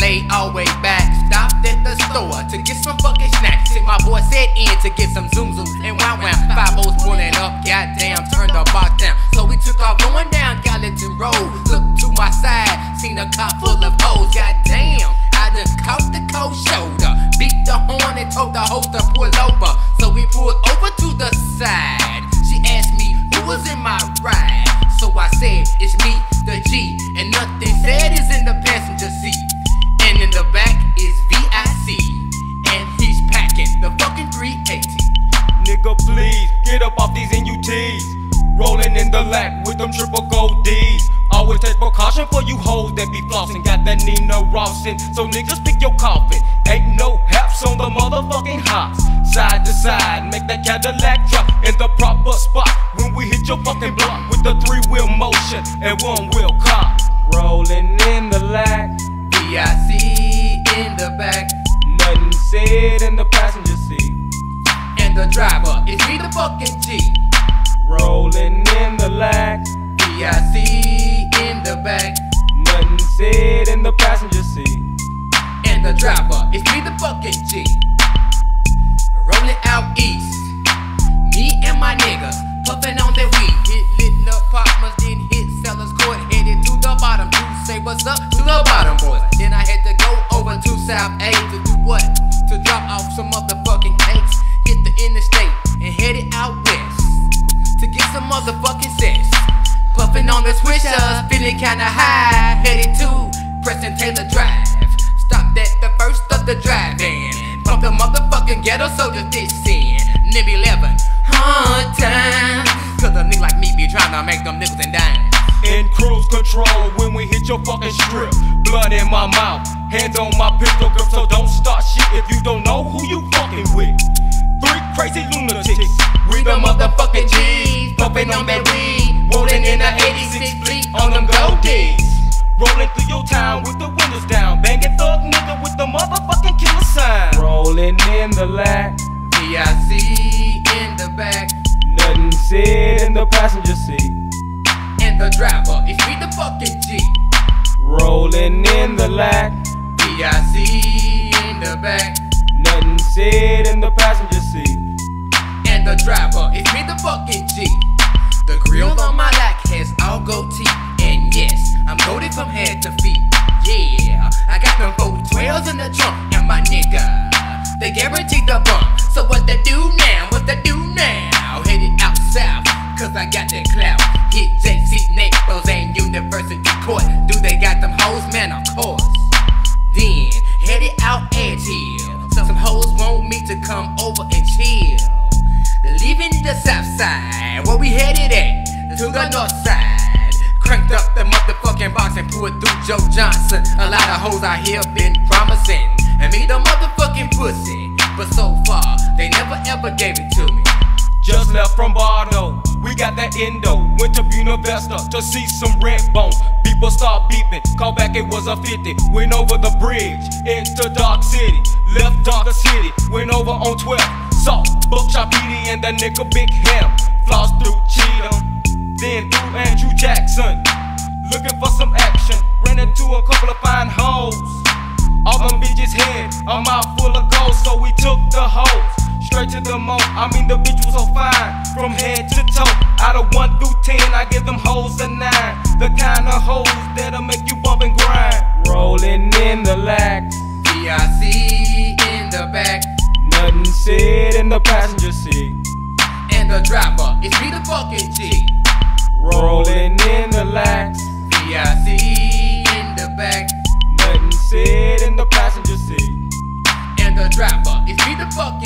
made all way back. Stopped at the store to get some fucking snacks. And my boy said in to get some zoom zoom and wow wow. Five O's pulling up, goddamn, turned the box down. So we took off going down Gallatin Road. Looked to my side, seen a cop full of hoes. Goddamn, I done caught the cold shoulder. Beat the horn and told the host to pull over. So we pulled over to Rolling in the lack with them triple gold D's. Always take precaution for you hoes that be flossing. Got that Nina Rawson, so niggas pick your coffin. Ain't no haps on the motherfucking hops. Side to side, make that Cadillac drop in the proper spot. When we hit your fucking block with the three wheel motion and one wheel cop. Rolling in the lack, in the passenger seat. And the driver is me, the fucking G. Rolling out east. Me and my niggas puffing on that weed. Hit lit apartments, then hit sellers court. Headed to the bottom to say what's up to the bottom boys. Then I had to go over to South A to do what? To drop off some motherfucking cakes. Hit the interstate and headed out west to get some motherfucking sex. Puffing on the swishers, feeling kinda high. Headed to Preston Taylor Drive. Stopped at the first of the drive-in. Pump the motherfucking ghetto soldiers this in. NIB 11, hard time. Cause a nigga like me be trying to make them niggas and dimes. In cruise control when we hit your fucking strip. Blood in my mouth, hands on my pistol grip, so don't start shit if you don't know who you fucking with. Three crazy lunatics, we the motherfucking G's, pumping on that weed, rolling in a 86 fleet passenger seat. And the driver is me, the fucking G. Rolling in the lack. VIC in the back. Nuttin Ced in the passenger seat. and the driver is me, the fucking G. The grill on my lap has all gold teeth, and yes, I'm goaded from head to feet. Yeah, I got them four twelves in the trunk, and my nigga, they guaranteed the bump. So what they do now? What they do now? Cause I got that clout. Hit JC Napier and University Court. Do they got them hoes? Man, of course. Then headed out Edge Hill. Some hoes want me to come over and chill. Leaving the south side, where we headed at? To the north side. Cranked up the motherfucking box and pulled through Joe Johnson. A lot of hoes out here been promising. And me the motherfucking pussy. But so far, they never ever gave it to me. Just left from Bardo. We got that endo. Went to Buena Vista to see some red bone. People start beeping. Call back, it was a 50. Went over the bridge into Dark City. Left Darker City. Went over on 12. Saw Bookshop PD and that nigga Big Ham. Floss through Cheatham. Then through Andrew Jackson. Looking for some action. Ran into a couple of fine hoes. All them bitches head, a mouth full of gold, so we took the hoes straight to the mo. I mean, the bitch was so fine from head to toe. Out of one through ten, I give them hoes a nine. The kind of hoes that'll make you bump and grind. Rolling in the lack, VIC in the back. Nuttin Ced in the passenger seat. And the driver is me, the fucking G. Rolling in the lack, VIC in the back. Nuttin Ced in the passenger seat. and the driver is me the fucking